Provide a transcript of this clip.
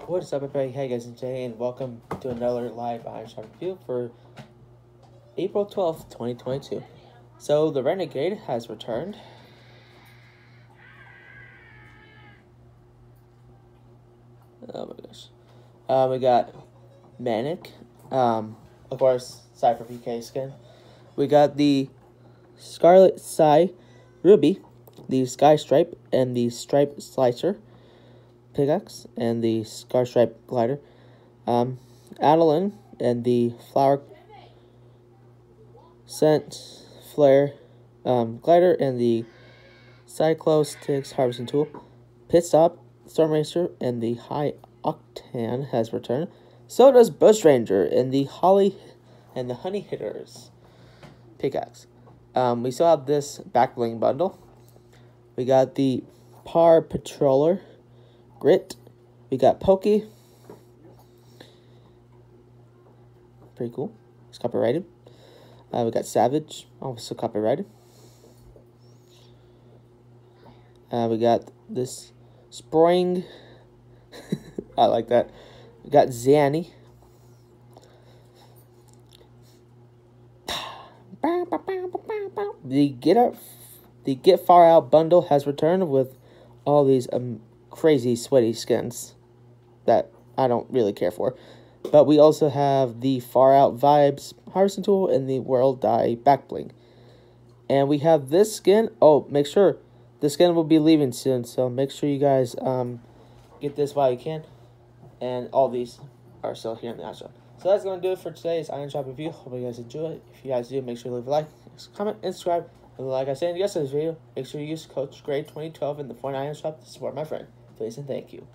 What is up, everybody? Hey guys, and today, and welcome to another live Item Shop review for April 12th, 2022. So, the Renegade has returned. Oh my gosh. Uh, we got Manic, um, of course, Cypher PK skin. We got the Scarlet Psy Ruby, the Sky Stripe, and the Stripe Slicer pickaxe and the Scar Stripe glider. Um, Adeline and the Flower Scent Flare um, glider and the Cyclostix harvesting tool. Pit Stop, Storm Racer, and the High Octane has returned. So does Bush Ranger and the Holly and the Honey Hitters pickaxe. Um, we still have this back bling bundle. We got the Par Patroller Grit. We got Pokey. Pretty cool. It's copyrighted. Uh, we got Savage, also copyrighted. Uh, we got this Spring. I like that. We got Zanny. The Get Out, the Get Far Out bundle has returned with all these um, crazy sweaty skins that I don't really care for. But we also have the Far Out Vibes Harvesting Tool and the World Die Back Bling. And we have this skin. Oh, make sure this skin will be leaving soon, so make sure you guys um, get this while you can. And all these are still here in the shop. So that's going to do it for today's Item Shop review. Hope you guys enjoy it. If you guys do, make sure to leave a like, comment, and subscribe. And like I said in yesterday's video, make sure you use Coach Gray 2012 in the Fortnite Item Shop to support my friend. Please and thank you.